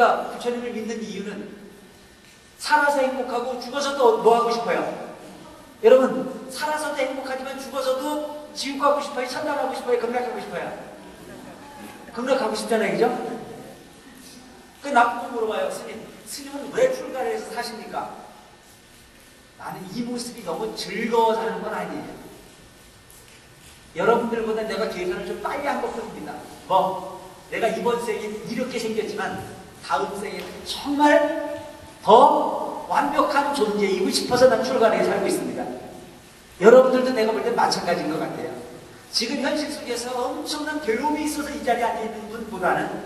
우리가 부처님을 믿는 이유는 살아서 행복하고 죽어서도 뭐 하고 싶어요? 여러분 살아서도 행복하지만 죽어서도 지옥 가고 싶어요? 천당 가고 싶어요? 극락 가고 싶어요? 극락 가고 싶잖아요, 그죠? 그 나보고 물어봐요, 스님. 스님은 왜 출가해서 사십니까? 나는 이 모습이 너무 즐거워서 하는 건 아니에요. 여러분들보다 내가 계산을 좀 빨리 한 것 뿐입니다. 뭐, 내가 이번 생에 이렇게 생겼지만 다음 생에는 정말 더 완벽한 존재이고 싶어서 난 출가를 살고 있습니다. 여러분들도 내가 볼 때 마찬가지인 것 같아요. 지금 현실 속에서 엄청난 괴로움이 있어서 이 자리에 앉아 있는 분보다는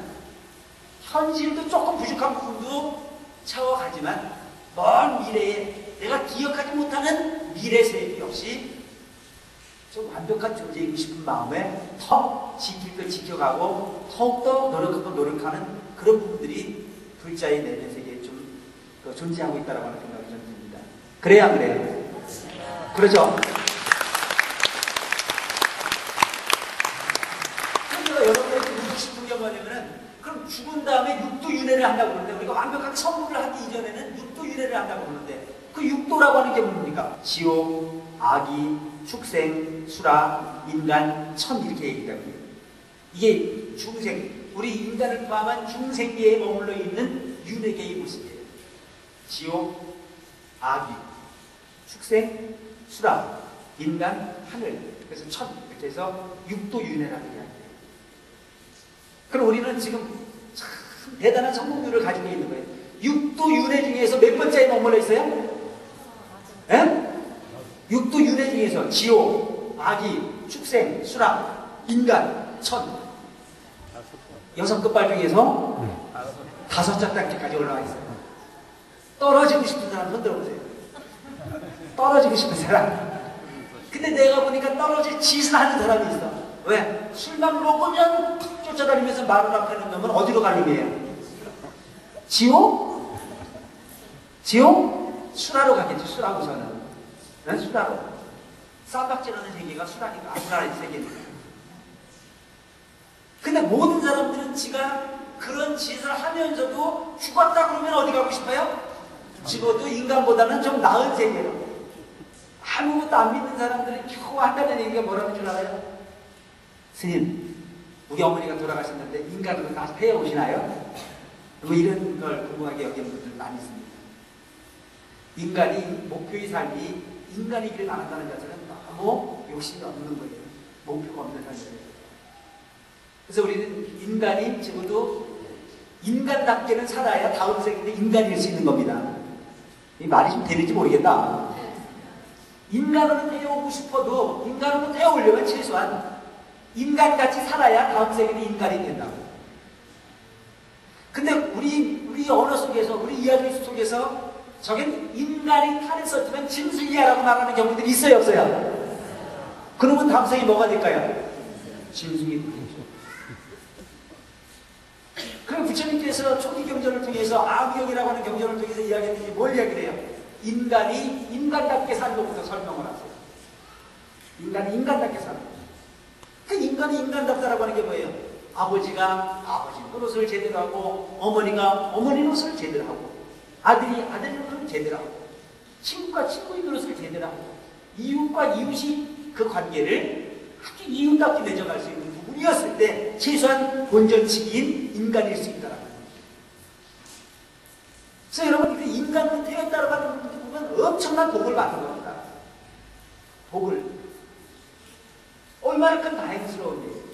현실도 조금 부족한 부분도 채워가지만 먼 미래에 내가 기억하지 못하는 미래 세계 역시 좀 완벽한 존재이고 싶은 마음에 더 지킬 걸 지켜가고 더욱더 노력하고 노력하는 그런 부분들이 불자의 내면 세계에 좀 존재하고 있다고 하는 생각이 좀 듭니다. 그래야 그래요. 그러죠? 그래서 여러분들이 묻고 싶은 게 뭐냐면은 그럼 죽은 다음에 육도 윤회를 한다고 그러는데 우리가 완벽하게 성불을 하기 이전에는 육도 윤회를 한다고 그러는데 그 육도라고 하는 게 뭡니까? 지옥, 아기, 축생, 수라, 인간, 천 이렇게 얘기하고요. 이게 중생, 우리 인간을 포함한 중생계에 머물러 있는 윤회계의 모습이에요. 지옥, 아기, 축생, 수라, 인간, 하늘, 그래서 천 이렇게 해서 육도 윤회라고 이야기해요. 그럼 우리는 지금 참 대단한 성공률을 가지고 있는 거예요. 육도 윤회 중에서 몇 번째에 머물러 있어요? 예? 육도 윤회 중에서 지옥, 아기, 축생, 수락, 인간, 천 여섯 끝발 중에서 다섯 단계까지 올라와 있어요. 떨어지고 싶은 사람 손 들어 보세요. 떨어지고 싶은 사람. 근데 내가 보니까 떨어질 짓을 하는 사람이 있어. 왜? 술만 먹으면 툭 쫓아다니면서 마을 앞에 놓으면 어디로 거예요? 지옥? 지옥? 수라로 가겠지, 수라고서는. 난 수라로. 쌈박질하는 세계가 수라니까, 수라의 세계니까. 근데 모든 사람들은 지가 그런 짓을 하면서도 죽었다 그러면 어디 가고 싶어요? 죽어도 인간보다는 좀 나은 세계로. 아무것도 안 믿는 사람들은 겨우 한다는 얘기가 뭐라는 줄 알아요? 스님, 우리 어머니가 돌아가셨는데 인간으로 다시 태어오시나요? 뭐 이런 걸 궁금하게 여기는 분들 많이 있습니다. 인간이 목표의 삶이 인간이기를 바란다는 자체는 너무 욕심이 없는 거예요. 목표가 없는 삶이에요. 그래서 우리는 인간이 적어도 인간답게는 살아야 다음 생에 인간일 수 있는 겁니다. 이 말이 좀 되는지 모르겠다. 인간으로 태어오고 싶어도 인간으로 태어오려면 최소한 인간같이 살아야 다음 세계는 인간이 된다고. 근데 우리 우리 언어 속에서 우리 이야기 속에서 저긴 인간이 탈을 썼지만 짐승이야라고 말하는 경우들이 있어요 없어요? 그러면 다음 세계 뭐가 될까요? 짐승이 되죠. 부처님께서 초기 경전을 통해서 아구역이라고 하는 경전을 통해서 이야기했더니 뭘 이야기를 해요? 인간이 인간답게 사는 것부터 설명을 하세요. 인간이 인간답게 사는 것. 그 인간이 인간답다라고 하는 게 뭐예요? 아버지가 아버지 노릇을 제대로 하고 어머니가 어머니 노릇을 제대로 하고 아들이 아들 노릇을 제대로 하고 친구가 친구의 노릇을 제대로 하고 이웃과 이웃이 그 관계를 아주 이웃답게 맺어갈 수 있는 부분이었을 때 최소한 본전치기인 인간일 수 있다라는. 그래서 여러분 그 인간으로 태어났다고 하는 분들 보면 엄청난 복을 받는 겁니다. 복을 얼마나 큰 다행스러운데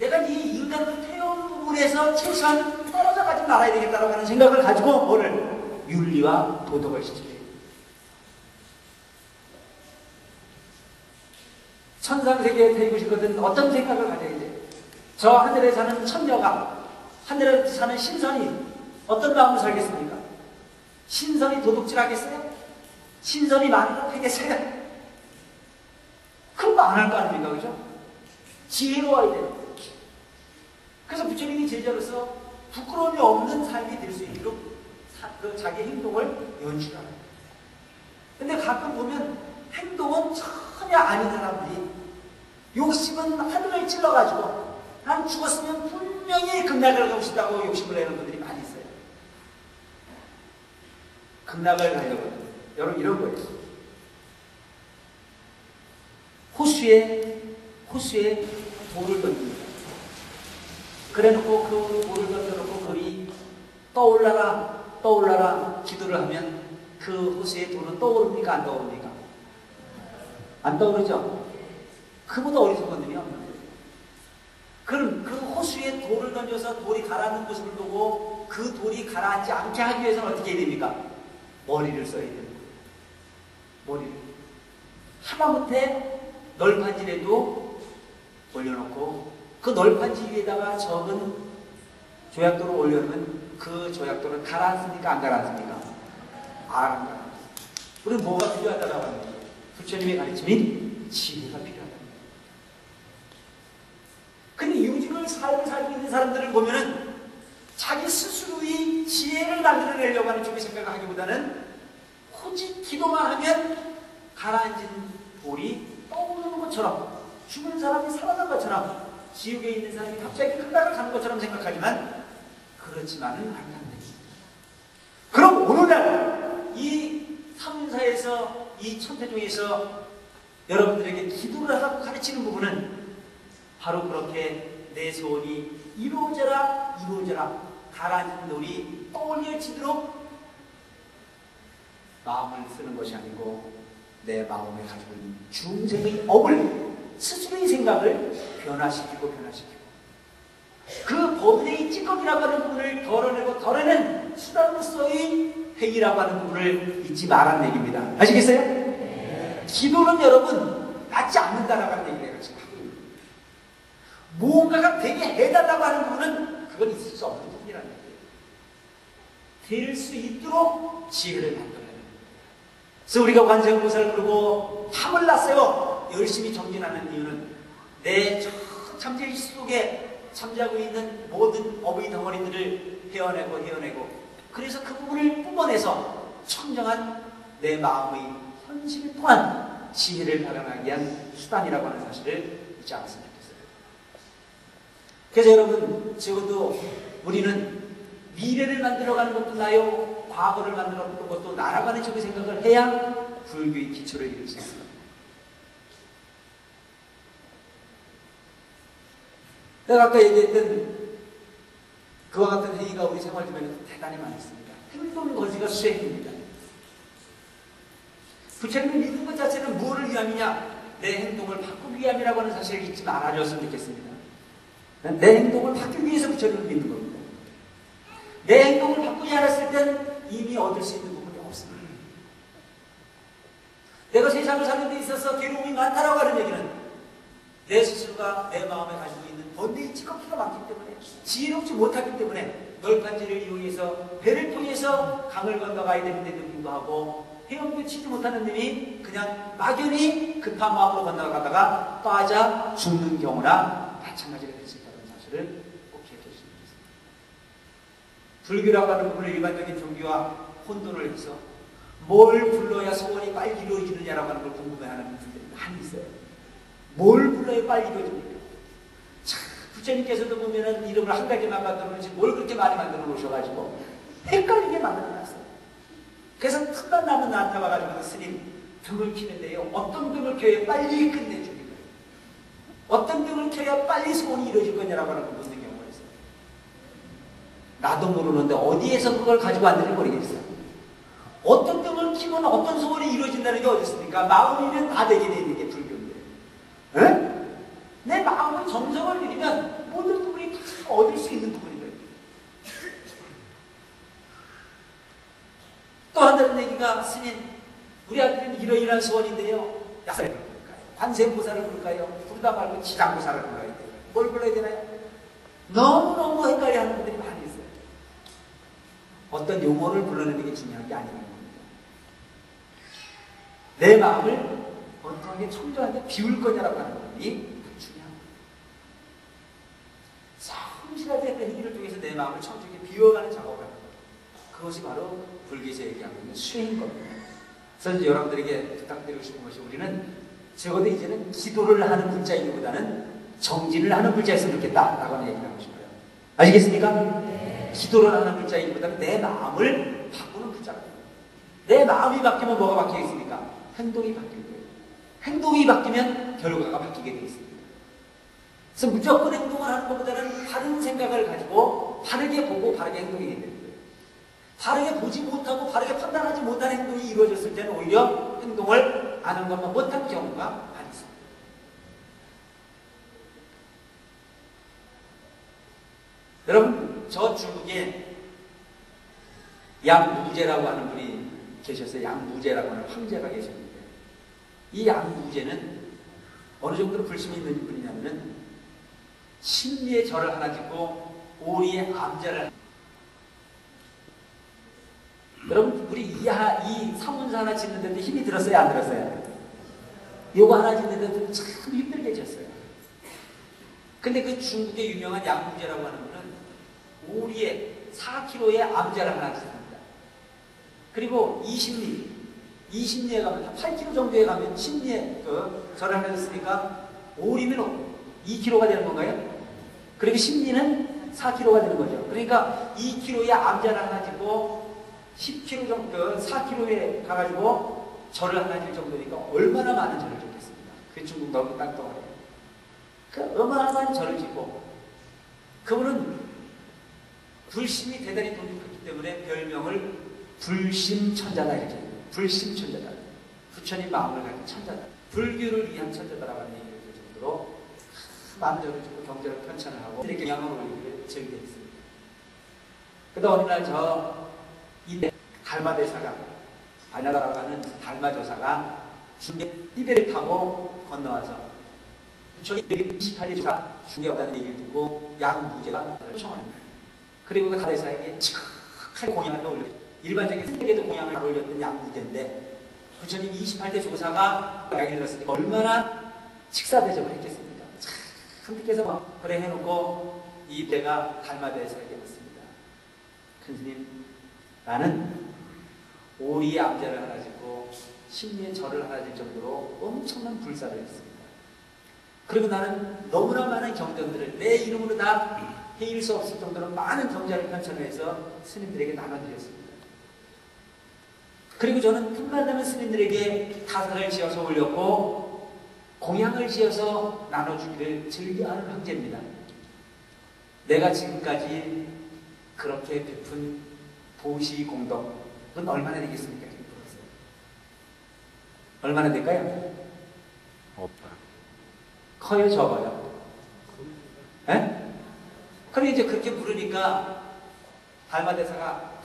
내가 이 인간으로 태어난 부분에서 최소한 떨어져 가지고 말아야 되겠다라고 하는 생각을 가지고 뭐를 윤리와 도덕을 시키게 천상세계에 태이고 싶거든 어떤 생각을 가져야 돼? 저 하늘에 사는 천녀가 하늘에 사는 신선이 어떤 마음을 살겠습니까? 신선이 도둑질 하겠어요? 신선이 마음을 하겠어요? 그런 거 안 할 거 아닙니까? 그죠? 지혜로워야 돼요. 그래서 부처님이 제자로서 부끄러움이 없는 삶이 될 수 있도록 그 자기 행동을 연출하는 거예요. 근데 가끔 보면 행동은 전혀 아닌 사람들이 욕심은 하늘을 찔러가지고 난 죽었으면 분명히 극락을 가고 싶다고 욕심을 내는 분들이 많이 있어요. 극락을 가려고 하는 여러분 이런 거예요. 호수에 호수에 돌을 던집니다. 그래놓고 그 돌을 던져놓고 거리 떠올라라 떠올라라 기도를 하면 그 호수에 돌은 떠오릅니까 안 떠오릅니까? 안 떠오르죠? 그보다 어리석은 거예요. 그럼 그 호수에 돌을 던져서 돌이 가라앉는 모습을 보고 그 돌이 가라앉지 않게 하기 위해서는 어떻게 해야 됩니까? 머리를 써야 되는 거예요. 머리를. 하마못해 널판지에도 올려놓고 그 널판지 위에다가 적은 조약돌을 올려놓으면 그 조약돌은 가라앉습니까? 안 가라앉습니까? 안 가라앉습니다. 우리는 뭐가 필요하다고 하는 거예요? 부처님의 가르침인 지혜가 필요하다. 근데 유직을 삶을 살고 있는 사람들을 보면은 자기 스스로의 지혜를 만들어내려고 하는 쪽의 생각을 하기보다는 호지 기도만 하면 가라앉은 돌이 떠오르는 것처럼 죽은 사람이 살아난 것처럼 지옥에 있는 사람이 갑자기 끝나가 가는 것처럼 생각하지만 그렇지만은 않는다. 그럼 오늘날 이 삼사에서 이 천태종에서 여러분들에게 기도를 하라고 가르치는 부분은 바로 그렇게 내 소원이 이루어져라 이루어져라. 가라앉은 돌이 떠올려지도록 마음을 쓰는 것이 아니고 내 마음에 가지고 있는 중생의 업을 스스로의 생각을 변화시키고 변화시키고. 그 법의 찌꺼기라고 하는 부분을 덜어내고 덜어낸 수단으로서의 회의라고 하는 부분을 잊지 말라는 얘기입니다. 아시겠어요? 네. 기도는 여러분 낫지 않는다라고 하는 얘기를 지금 무언가가 되게 해달라고 하는 부분은 그건 있을 수 없는 부분이라는 얘기예요. 될 수 있도록 지혜를 만들어야 됩니다. 그래서 우리가 관세음보살을 부르고 함을 났어요. 열심히 정진하는 이유는 내 참제 속에 참자고 있는 모든 어의 덩어리들을 헤어내고 헤어내고 그래서 그 부분을 뿜어내서 청정한 내 마음의 현실을 통한 지혜를 발현하기 위한 수단이라고 하는 사실을 잊지 않았으면 좋겠어요. 그래서 여러분 적어도 우리는 미래를 만들어가는 것도 나요 과거를 만들어가는 것도 하는 쪽의 생각을 해야 불교의 기초를 이룰 수 있습니다. 내가 아까 얘기했던 그와 같은 행위가 우리 생활 주변에 대단히 많습니다. 행동 거지가 수행입니다. 부처님을 믿는 것 자체는 무엇을 위함이냐? 내 행동을 바꾸기 위함이라고 하는 사실을 잊지 말아줬으면 좋겠습니다. 내 행동을 바꾸기 위해서 부처님을 믿는 겁니다. 내 행동을 바꾸지 않았을 때는 이미 얻을 수 있는 부분이 없습니다. 내가 세상을 사는 데 있어서 괴로움이 많다라고 하는 얘기는 내 스스로가 내 마음에 가지고 있는 번뇌의 찌꺼기가 많기 때문에 지혜롭지 못하기 때문에 널판지를 이용해서 배를 통해서 강을 건너가야 되는데도 불구하고 헤엄도 치지 못하는 놈이 그냥 막연히 급한 마음으로 건너가다가 빠져 죽는 경우나 마찬가지가 될 수 있다는 사실을 꼭 기억해 주시면 좋겠습니다. 불교라고 하는 부분을 일반적인 종교와 혼돈을 해서 뭘 불러야 소원이 빨리 이루어지느냐라고 하는 걸 궁금해하는 분들이 많이 있어요. 뭘 불러야 빨리 이루어집니까? 참, 부처님께서도 보면은 이름을 한 가지만 만들어 놓지 뭘 그렇게 많이 만들어 놓으셔가지고 헷갈리게 만들어 놨어요. 그래서 틈만 나면 나한테 와가지고 스님 등을 키는데요. 어떤 등을 켜야 빨리 끝내주는 거예요. 어떤 등을 켜야 빨리 소원이 이루어질 거냐라고 하는 걸 묻는 경우가 있어요. 나도 모르는데 어디에서 그걸 가지고 왔는지 모르겠어요. 어떤 등을 키면 어떤 소원이 이루어진다는 게 어디 있습니까? 마음이면 다 되게 되는 게 불교인데. 에? 내 마음의 정성을 들이면 모든 부분이 다 얻을 수 있는 부분인 거예요. 또 하나는 얘기가 스님, 우리 아들은 이러이러한 소원인데요. 약사를 부를까요? 관세음보살을 부를까요? 부르다 말고 지장보살을 불러야 돼요. 뭘 불러야 되나요? 너무너무 헷갈려 하는 분들이 많이 있어요. 어떤 용어를 불러내는 게 중요한 게 아니라는 겁니다. 내 마음을 어떻게 청정하게 비울 거냐라고 하는 중요합니다. 성실하게 그 행위를 통해서 내 마음을 청정하게 비워가는 작업을 합니다. 그것이 바로 불교에서 얘기하고 있는 수행인 겁니다. 그래서 여러분들에게 부탁드리고 싶은 것이 우리는 적어도 이제는 기도를 하는 불자이기보다는 정진을 하는 불자였으면 좋겠다라고 하는 얘기를 하고 싶어요. 아시겠습니까? 네. 기도를 하는 불자이기보다는 내 마음을 바꾸는 불자가 됩니다. 내 마음이 바뀌면 뭐가 바뀌겠습니까? 행동이 바뀔 거예요. 행동이 바뀌면 결과가 바뀌게 되어 있습니다. 그래서 무조건 행동을 하는 것보다는 바른 생각을 가지고 바르게 보고 바르게 행동이 되는 거예요. 바르게 보지 못하고 바르게 판단하지 못한 행동이 이루어졌을 때는 오히려 행동을 아는 것만 못한 경우가 많이 있습니다. 여러분, 저 중국에 양무제라고 하는 분이 계셨어요. 양무제라고 하는 황제가 계셨는데 이 양무제는 어느 정도로 불심이 있는 분이냐면은 신리의 절을 하나 짓고 오리의 암자를 여러분 우리 이, 하, 이 사문사 하나 짓는데도 힘이 들었어요 안 들었어요? 요거 하나 짓는데도 참 힘들게 졌어요 근데 그 중국의 유명한 양무제라고 하는 분은 오리의 4kg의 암자를 하나 짓습니다 그리고 20리 20리에 가면 8kg 정도에 가면 10리에 그 절을 하나 짓으니까 오리면 2kg가 되는 건가요? 그리고 10리는 4kg가 되는 거죠 그러니까 2kg의 암자를 하나 짓고 10kg 정도, 4kg에 가가지고 절을 하나 질 정도니까 얼마나 많은 절을 짓겠습니까? 그 중국 너무 땅덩어리그 어마어마한 절을 짓고 그분은 불심이 대단히 독특했기 때문에 별명을 불심천자다 이렇게. 불심천자다. 부처님 마음을 가진 천자다. 불교를 위한 천자다라고 하는 얘기를 할 정도로 절을 짓고 경제를 편찬을 하고 이렇게 영향을 올리기를 즐겨 했습니다. 그러다 어느 날 저 이 달마대사가 아냐다라고 하는 달마조사가 중계 띠배를 타고 건너와서 저기 28일 조사 중계 없다는 얘기를 듣고 양무제가 초청합니다. 그리고 그 달대사에게 큰 공양을 올려 일반적인 세계도 공양을 올렸던 양무제인데 부처님 28대 조사가 이야기를 들었으니까 얼마나 식사 대접을 했겠습니까? 참 뜻께서 그래 해 놓고 이 배가 달마대사에게 왔습니다. 큰 스님 나는 오리의 암자를 하나 짓고 심리의 절을 하나 질 정도로 엄청난 불사를 했습니다. 그리고 나는 너무나 많은 경전들을 내 이름으로 다 헤일 수 없을 정도로 많은 경전을 편찬해서 스님들에게 나눠드렸습니다. 그리고 저는 틈만 나면 스님들에게 타사를 지어서 올렸고 공양을 지어서 나눠주기를 즐겨하는 황제입니다. 내가 지금까지 그렇게 베푼 도시 공덕은 얼마나 되겠습니까? 얼마나 될까요? 없다. 커요, 적어요? 예? 그럼 이제 그렇게 물으니까 달마대사가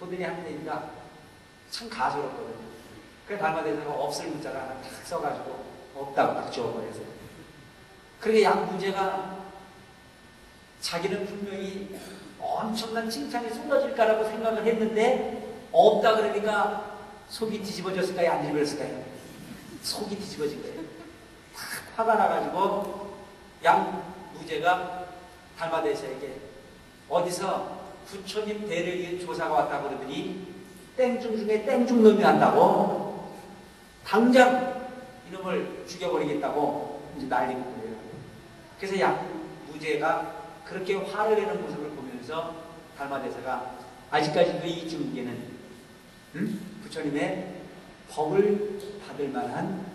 보더니 하는 얘기가 참 가소롭거든요. 그래 달마대사가 없을 문자를 하나 탁 써가지고 없다고 딱 지워버려서. 그러게 양부제가 자기는 분명히 엄청난 칭찬이 쏟아질까라고 생각을 했는데 없다 그러니까 속이 뒤집어졌을까요? 안 뒤집어졌을까요? 속이 뒤집어진 거예요. 화가 나가지고 양무제가 달마대사에게 어디서 부처님 대를 이은 조사가 왔다고 그러더니 땡중 중에 땡중 놈이 한다고 당장 이놈을 죽여버리겠다고 이제 난리고 그래요. 그래서 양무제가 그렇게 화를 내는 모습을 보면서 달마대사가 아직까지도 이 중국에는 음? 부처님의 법을 받을 만한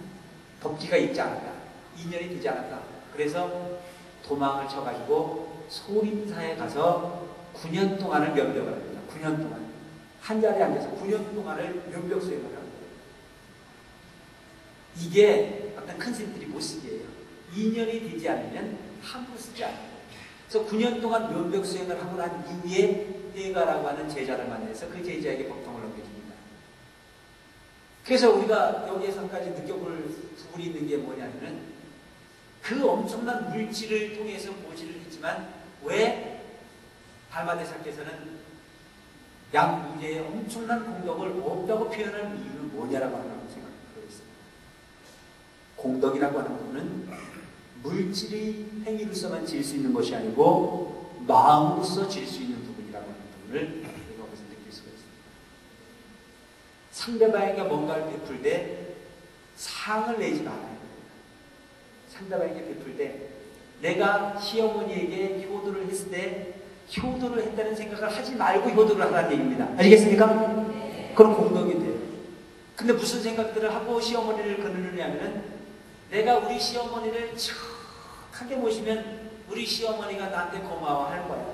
법기가 있지 않았다. 인연이 되지 않았다. 그래서 도망을 쳐가지고 소림사에 가서 9년 동안을 면벽을 합니다. 9년 동안. 한 자리에 앉아서 9년 동안을 면벽 수행을 합니다. 이게 어떤 큰 스님들이 모습이에요. 인연이 되지 않으면 함부로 쓰지 않아요. 그래서 9년 동안 면벽 수행을 하고 난 이후에 해가라고 하는 제자를 만나서 그 제자에게 법통을 넘겨줍니다. 그래서 우리가 여기에서까지 느껴볼 부분이 있는 게 뭐냐면은 그 엄청난 물질을 통해서 보지를 했지만 왜 발마대사께서는 양무제의 엄청난 공덕을 없다고 표현할 이유는 뭐냐라고 있습니다. 공덕이라고 하는 것은 물질이 행위로서만 질수 있는 것이 아니고 마음으로서 질수 있는 부분이라고 하는 부분을 우리가 여기서 느낄 수가 있습니다. 상대방에게 뭔가를 베풀 때 상을 내지 말아야 됩니다. 상대방에게 베풀 때 내가 시어머니에게 효도를 했을 때 효도를 했다는 생각을 하지 말고 효도를 하라는 얘기입니다. 아시겠습니까? 그런 공덕이 돼요. 근데 무슨 생각들을 하고 시어머니를 거느냐면은 내가 우리 시어머니를 척하게 모시면 우리 시어머니가 나한테 고마워할 거야.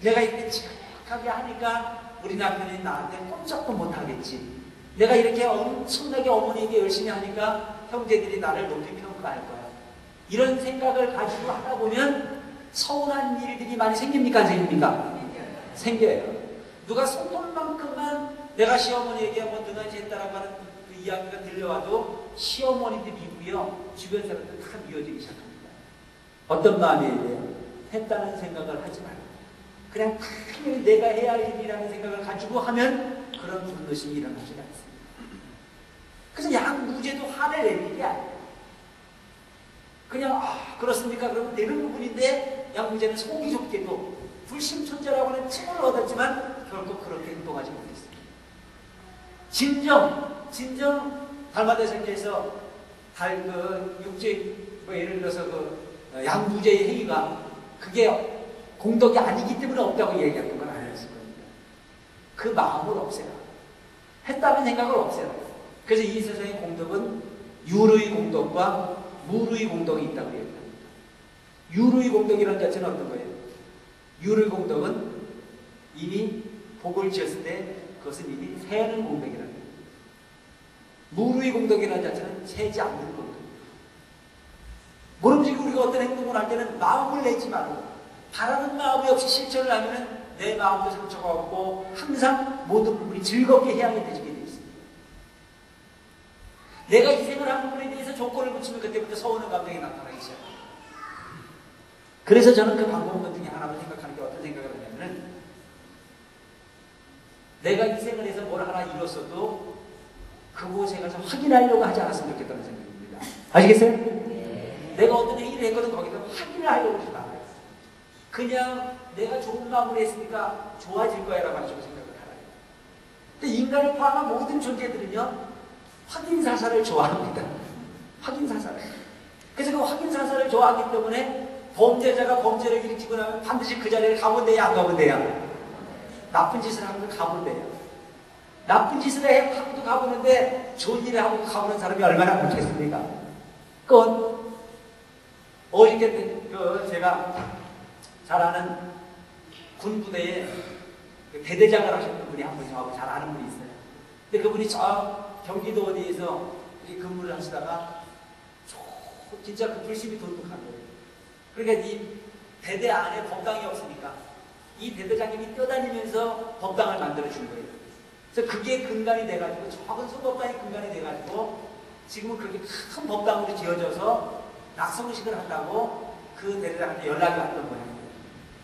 내가 이렇게 척하게 하니까 우리 남편이 나한테 꼼짝도 못하겠지. 내가 이렇게 엄청나게 어머니에게 열심히 하니까 형제들이 나를 높이 평가할 거야. 이런 생각을 가지고 하다 보면 서운한 일들이 많이 생깁니까? 안 생깁니까? 생겨요. 누가 손볼 만큼만 내가 시어머니에게 뭐 능한지 했다라고 하는 그 이야기가 들려와도 시어머니도 미고요. 주변 사람들 다 미워지기 시작합니다. 어떤 마음이에요? 했다는 생각을 하지 말고 그냥 당연히 내가 해야 할 일이라는 생각을 가지고 하면 그런 분노심이 일어나지 않습니다. 그래서 양무제도 화를 낼 일이 아니에요. 그냥 아 그렇습니까? 그러면 되는 부분인데 양무제는 속이 좁게도 불심천자라고 하는 칭을 얻었지만 결국 그렇게 행동하지 못했습니다. 진정, 진정 달마대상께서 달그 육제 뭐 예를 들어서 그 어, 양무제의 행위가 그게 공덕이 아니기 때문에 없다고 얘기하는 건 아니었을 겁니다. 그 마음을 없애라. 했다는 생각을 없애라. 그래서 이 세상의 공덕은 유의 공덕과 무의 공덕이 있다고 얘기합니다. 유의 공덕이라는 자체는 어떤 거예요? 유의 공덕은 이미 복을 지었을 때 그것은 이미 세는 공덕이라 는 거예요. 무의 공덕이라는 자체는 세지 않는 공덕. 모름지기 우리가 어떤 행동을 할 때는 마음을 내지 말고 바라는 마음이 없이 실천을 하면 내 마음도 상처가 없고 항상 모든 부분이 즐겁게 해양이 되게 되어 있습니다. 내가 희생을 한 부분에 대해서 조건을 붙이면 그때부터 서운한 감정이 나타나기 시작합니다. 그래서 저는 그 방법 중에 하나만 생각하는 게 어떤 생각을 하냐면은 내가 희생을 해서 뭘 하나 이뤘어도 그곳에 가서 확인하려고 하지 않았으면 좋겠다는 생각입니다. 아시겠어요? 네. 내가 어떤 행위를 했거든 거기서 확인을 하려고 하지 마. 그냥 내가 좋은 마음으로 했으니까 좋아질 거야 라고 하시고 생각을 하라. 근데 인간을 포함한 모든 존재들은요, 확인사살을 좋아합니다. 확인사살. 그래서 그 확인사살을 좋아하기 때문에 범죄자가 범죄를 일으키고 나면 반드시 그 자리를 가면 돼야 안 가면 돼야. 나쁜 짓을 하면 가면 돼요. 나쁜 짓을 해 하고도 가보는데 좋은 일을 하고 가보는 사람이 얼마나 많겠습니까? 그건 어저께 그 제가 잘 아는 군 부대에 그 대대장을 하셨던 분이 한 분이 저하고 잘 아는 분이 있어요. 근데 그분이 저 경기도 어디에서 근무를 하시다가 진짜 그 불심이 돈독한 거예요. 그러니까 이 대대 안에 법당이 없으니까 이 대대장님이 뛰어다니면서 법당을 만들어 준 거예요. 그래서 그게 근간이 돼가지고 적은 소법당이 근간이 돼가지고 지금은 그렇게 큰 법당으로 지어져서 낙성식을 한다고 그 대대장한테 연락이 왔던 거예요.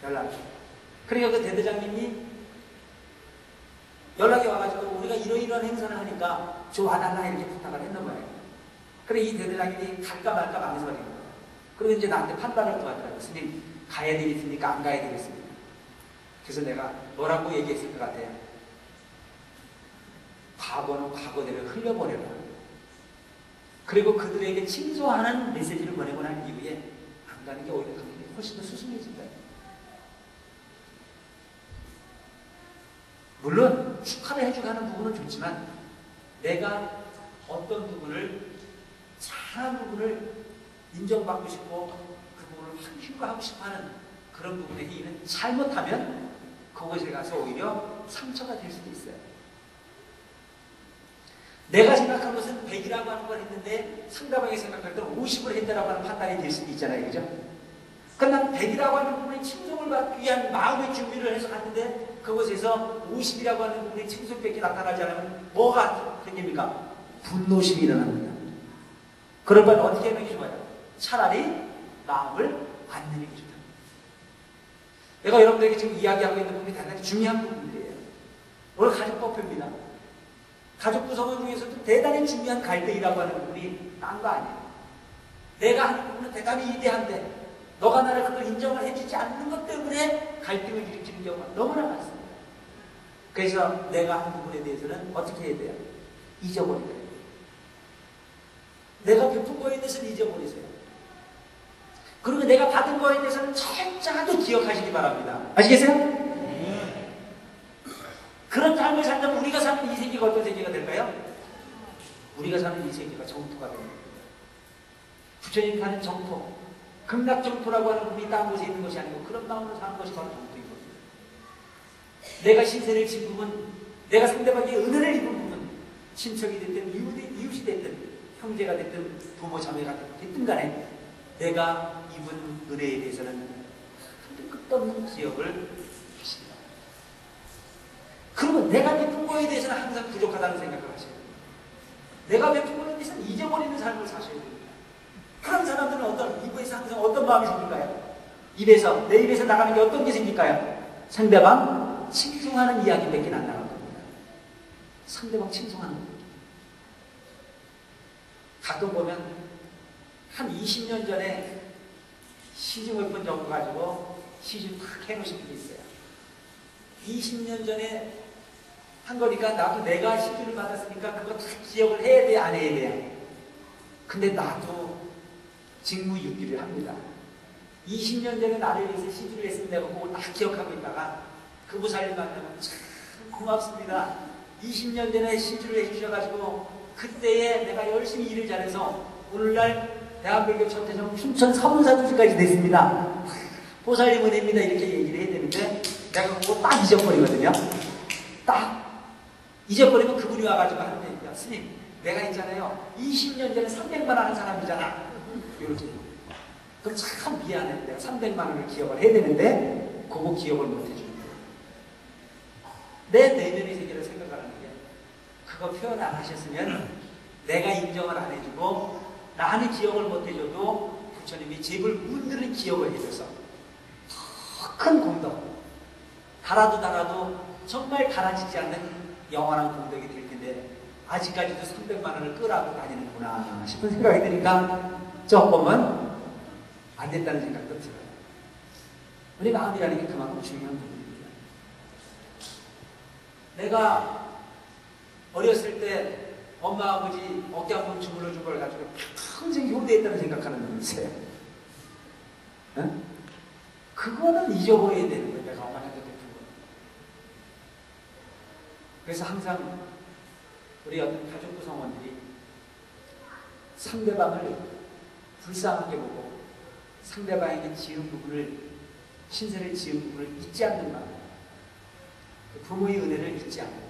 연락이. 그러니까 그 대대장님이 연락이 와가지고 우리가 이러이러한 행사를 하니까 좋아달라 이렇게 부탁을 했는 거예요. 그래 이 대대장님이 갈까 말까 망설이는 거예요. 그리고 이제 나한테 판단을 도와더라고요. 스님 가야 되겠습니까? 안 가야 되겠습니까? 그래서 내가 뭐라고 얘기했을 것 같아요. 과거는 과거대로 흘려보내라. 그리고 그들에게 칭소하는 메시지를 보내고 난 이후에 안 가는 게 오히려 훨씬 더 수승해진다. 물론 축하를 해주고 하는 부분은 좋지만 내가 어떤 부분을 잘한 부분을 인정받고 싶고 그 부분을 확신하고 싶어하는 그런 부분의 힘은 잘못하면 그곳에 가서 오히려 상처가 될 수도 있어요. 내가 생각한 것은 100이라고 하는 걸 했는데 상대방이 생각할 때는 50을 했다라고 하는 판단이 될 수도 있잖아요. 그죠? 그러나 100이라고 하는 부분이 칭송을 받기 위한 마음의 준비를 해서 갔는데 그곳에서 50이라고 하는 부분이 칭송밖에 나타나지 않으면 뭐가 생깁니까? 분노심이 일어납니다. 그럴 바에 어떻게 하는 게 좋아요? 차라리 마음을 안 내는 게 좋다. 내가 여러분들에게 지금 이야기하고 있는 부분이 대단히 중요한 부분들이에요. 오늘 가족법입니다. 가족 구성원 중에서도 대단히 중요한 갈등이라고 하는 부분이 딴 거 아니에요. 내가 하는 부분은 대단히 위대한데 너가 나를 그걸 인정을 해주지 않는 것 때문에 갈등을 일으키는 경우가 너무나 많습니다. 그래서 내가 한 부분에 대해서는 어떻게 해야 돼요? 잊어버려야 돼요. 내가 베푼 거에 대해서는 잊어버리세요. 그리고 내가 받은 거에 대해서는 철저하게 기억하시기 바랍니다. 아시겠어요? 그런 삶을 살다면 우리가 사는 이 세계가 어떤 세계가 될까요? 우리가 사는 이 세계가 정토가 됩니다. 부처님 사는 정토, 극락 정토라고 하는 분이 딴 곳에 있는 것이 아니고 그런 마음으로 사는 것이 바로 정토인 거죠. 내가 신세를 진 부분, 내가 상대방의 은혜를 입은 부분, 친척이 됐든 이웃이, 됐든 형제가 됐든 부모 자매가 됐든 간에 내가 입은 은혜에 대해서는 한도 끝도 없는 기억을 하신다. 그러면 내가 베푼 거에 대해서는 항상 부족하다는 생각을 하셔야 됩니다. 내가 베푼 거에 대해서는 잊어버리는 삶을 사셔야 됩니다. 그런 사람들은 어떤, 입에서 항상 어떤 마음이 생길까요? 입에서, 내 입에서 나가는 게 어떤 게 생길까요? 상대방 칭송하는 이야기밖에 안 나갈 겁니다. 상대방 칭송하는 거. 가끔 보면 한 20년 전에 시중을 본 정보 가지고 시중 탁 해놓으신 분이 있어요. 20년 전에 한 거니까 나도 내가 시주를 받았으니까 그거 다 기억을 해야 돼, 안 해야 돼요? 근데 나도 직무유기를 합니다. 20년 전에 나를 위해서 시주를 했으면 내가 그걸 다 기억하고 있다가 그 부사님 만나면 참 고맙습니다. 20년 전에 시주를 해주셔가지고 그때에 내가 열심히 일을 잘해서 오늘날 대한민국 전태정 춘천 사문사주까지 됐습니다. 보살님 은혜입니다. 이렇게 얘기를 해야 되는데 내가 그거 딱 잊어버리거든요. 딱 잊어버리면 그분이 와가지고 하는 얘기야. 스님, 내가 있잖아요. 20년 전에 300만 하는 사람이잖아. 이렇게. 그럼 참 미안해. 내가 300만 원을 기억을 해야 되는데 그거 기억을 못 해주는 거야. 내 내면의 세계를 생각하는 게 그거 표현 안 하셨으면 내가 인정을 안 해주고 나는 기억을 못 해줘도 부처님이 제불 문들은 기억을 해줘서 더 큰 공덕 달아도 달아도 정말 달아지지 않는 영원한 공덕이 될 텐데 아직까지도 300만 원을 끌어안고 다니는구나 싶은 생각이 드니까 조금은 안 됐다는 생각도 들어요. 우리 마음이라는 게 그만큼 중요한 부분입니다. 내가 어렸을 때 엄마 아버지 어깨 한 번 주물러 준 걸 가지고 평생 효대했다는 생각하는 분 있어요. 응? 그거는 잊어버려야 되는 거예요. 내가 엄마한테 베푼 거. 그래서 항상 우리 어떤 가족 구성원들이 상대방을 불쌍하게 보고 상대방에게 지은 부분을 신세를 지은 부분을 잊지 않는 마음 그 부모의 은혜를 잊지 않고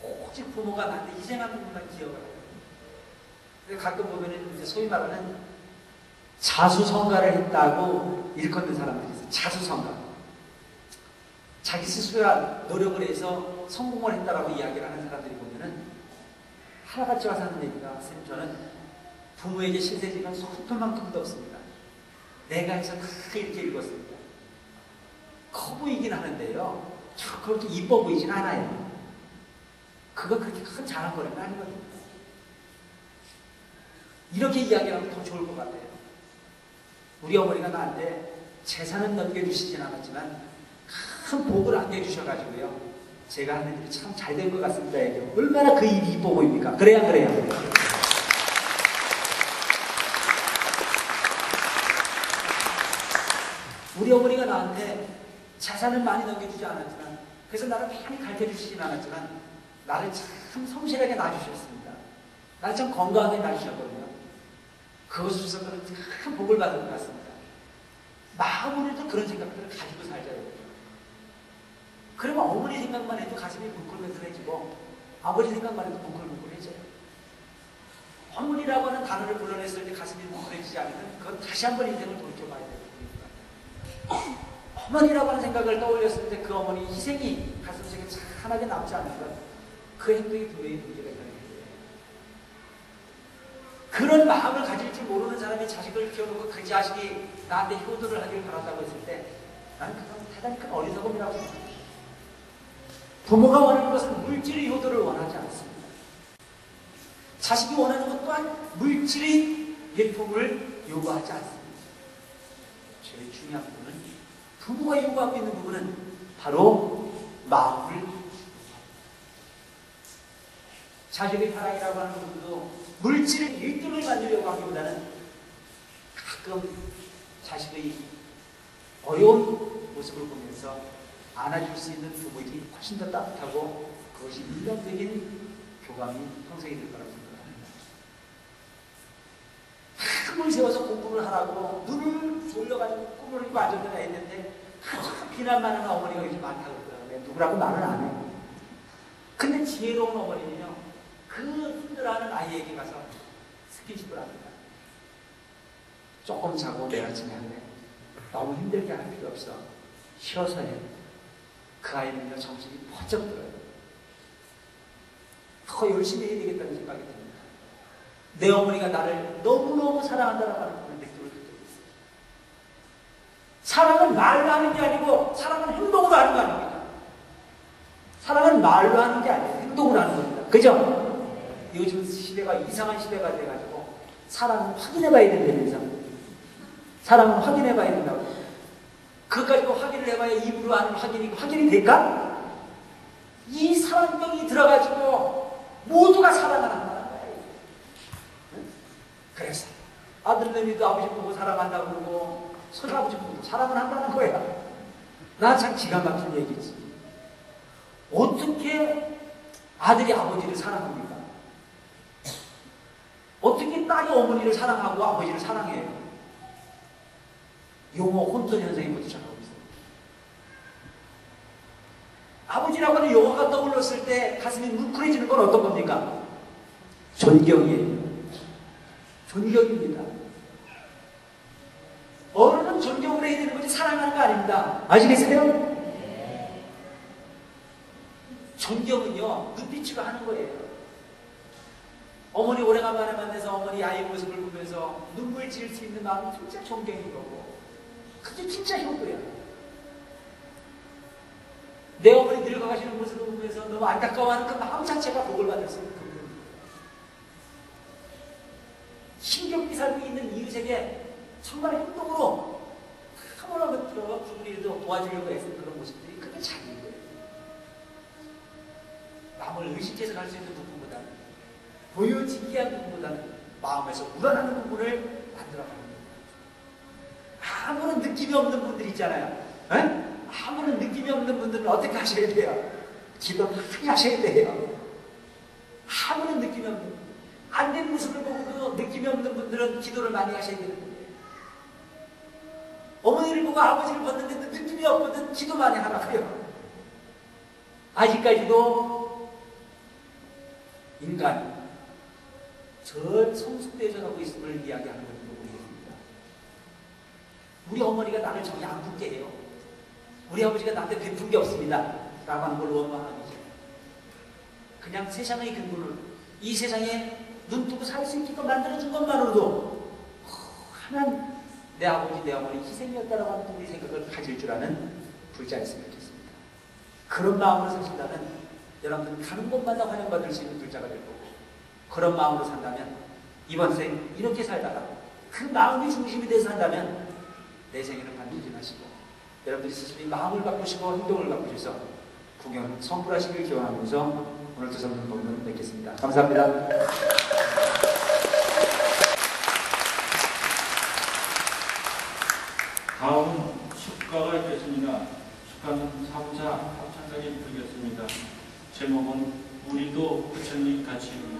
오직 부모가 나한테 희생한 부분만 기억을. 근데 가끔 보면은 이제 소위 말하는 자수성가를 했다고 일컫는 사람들이 있어요. 자수성가. 자기 스스로가 노력을 해서 성공을 했다라고 이야기를 하는 사람들이 보면은 하나같이 와서 하는 얘기가 선생님 저는 부모에게 신세지가 손톱만큼도 없습니다. 내가 해서 다 이렇게 읽었습니다. 커 보이긴 하는데요. 그렇게 이뻐 보이진 않아요. 그거 그렇게 큰 자랑거리는 아니거든요. 이렇게 이야기하면 더 좋을 것 같아요. 우리 어머니가 나한테 재산은 넘겨주시진 않았지만 큰 복을 안겨주셔가지고요. 제가 하는 일이 참 잘 된 것 같습니다. 얼마나 그 일이 이뻐 보입니까? 그래야 그래요. 우리 어머니가 나한테 재산을 많이 넘겨주지 않았지만 그래서 나를 많이 가르쳐주시진 않았지만 나를 참 성실하게 낳아주셨습니다. 나를 참 건강하게 낳으셨거든요. 그것을 저는 큰 복을 받은 것 같습니다. 마음으로도 그런 생각들을 가지고 살자요. 그러면 어머니 생각만 해도 가슴이 뭉클뭉클해지고 아버지 생각만 해도 뭉클뭉클해져요. 어머니라고 하는 단어를 불러냈을 때 가슴이 뭉클해지지 않으면 그건 다시 한번 인생을 돌이켜봐야 돼요. 어머니라고 하는 생각을 떠올렸을 때 그 어머니 희생이 가슴속에 찬하게 남지 것. 그 행동이 분명히 문제가 있다는 거예요. 그런 마음을 가질 줄 모르는 사람이 자식을 키워놓고 그 자식이 나한테 효도를 하길 바란다고 했을 때 나는 그건 대단히 큰 어리석음이라고 생각합니다. 부모가 원하는 것은 물질의 효도를 원하지 않습니다. 자식이 원하는 것 또한 물질의 배품을 요구하지 않습니다. 제일 중요한 부분은 부모가 요구하고 있는 부분은 바로 마음을 자식의 사랑이라고 하는 부분도 물질의 1등을 만들려고 하기보다는 가끔 자식의 어려운 모습을 보면서 안아줄 수 있는 부모들이 훨씬 더 따뜻하고 그것이 인간적인 교감이 형성이 될 거라고 생각합니다. 꿈을 세워서 공부를 하라고 눈을 졸려가지고 꿈을 이고 앉았다가 했는데 한참 비난만 하는 어머니가 요즘 많다고 그러더라고요. 누구라고 말은 안 해요. 근데 지혜로운 어머니는요, 그 힘들어하는 아이에게 가서 스킨십을 합니다. 조금 자고 내일 아침에 할래. 너무 힘들게 할 필요 없어. 쉬어서 해. 그 아이는요, 정신이 퍼쩍 들어요. 더 열심히 해야 되겠다는 생각이 듭니다. 내 어머니가 나를 너무너무 사랑한다는 그런 느낌을 갖고 있어요. 사랑은 말로 하는 게 아니고, 사랑은 행동으로 하는 거 아닙니까? 사랑은 말로 하는 게 아니에요. 행동으로 하는 겁니다. 그죠? 요즘 시대가 이상한 시대가 돼가지고, 사랑은 확인해 봐야 된다면서. 사랑은 확인해 봐야 된다고. 그것 가지고 확인을 해봐야 입으로 하는 확인이 확인이 될까? 이 사랑병이 들어가지고 모두가 사랑을 한다는 거예요. 응? 그래서 아들내미도 아버지 보고 사랑한다고 그러고 손아버지 보고 사랑을 한다는 거야. 나 참 기가 막힌 얘기지. 어떻게 아들이 아버지를 사랑합니까? 어떻게 딸이 어머니를 사랑하고 아버지를 사랑해요? 용어 혼돈 현상이 부딪혀가고 있어요. 아버지라고 하는 용어가 떠올랐을 때 가슴이 뭉클해지는 건 어떤 겁니까? 존경이에요. 존경입니다. 어른은 존경을 해야 되는 거지 사랑하는 거 아닙니다. 아시겠어요? 존경은요, 눈빛으로 하는 거예요. 어머니 오래간만에 만나서 어머니 아이 모습을 보면서 눈물 지을 수 있는 마음이 진짜 존경인 거고, 그게 진짜 효도야. 내 어머니 늙어가시는 모습을 보면서 너무 안타까워하는 그 마음 자체가 복을 받을 수 있는 거예요. 신경이 살고 있는 이웃에게 정말 행동으로 한번 것들어 그분이라도 도와주려고 애쓰는 그런 모습들이 그게 자기인 거예요. 남을 의식해서 갈 수 있는 부분보다는 보여지게 하는 부분보다는 마음에서 우러나는 부분을 만들어가는 거예요. 아무런 느낌이 없는 분들 있잖아요. 에? 아무런 느낌이 없는 분들은 어떻게 하셔야 돼요? 기도 많이 하셔야 돼요. 아무런 느낌이 없는 분. 안된 모습을 보고도 느낌이 없는 분들은 기도를 많이 하셔야 되는 거예요. 어머니를 보고 아버지를 봤는데도 느낌이 없거든 기도 많이 하라고요. 아직까지도 인간이 저 성숙돼져 가고 있음을 이야기하는 모르겠습니다. 우리 어머니가 나를 안 붙게 해요. 우리 아버지가 나한테 베푼 게 없습니다. 라고 하는 걸 원망하는 거죠. 그냥 세상의 근본을 이 세상에 눈 뜨고 살 수 있게끔 만들어준 것만으로도 하나님 내 아버지 내 어머니 희생이었다라고 하는 우리 생각을 가질 줄 아는 불자였으면 좋겠습니다. 그런 마음으로 사신다면 여러분들 가는 곳마다 환영받을 수 있는 불자가 될 거고 그런 마음으로 산다면 이번 생 이렇게 살다가 그 마음이 중심이 돼서 산다면 내 생에는 반드시 지나시고 여러분들이 스스로 마음을 바꾸시고 행동을 바꾸셔서 구경 성불하시길 기원하면서 오늘 두 성분 본문 뵙겠습니다. 감사합니다. 다음은 축가가 있겠습니다. 축가는 3차 합창까지 부르겠습니다. 제목은 우리도 부처님 같이입니다.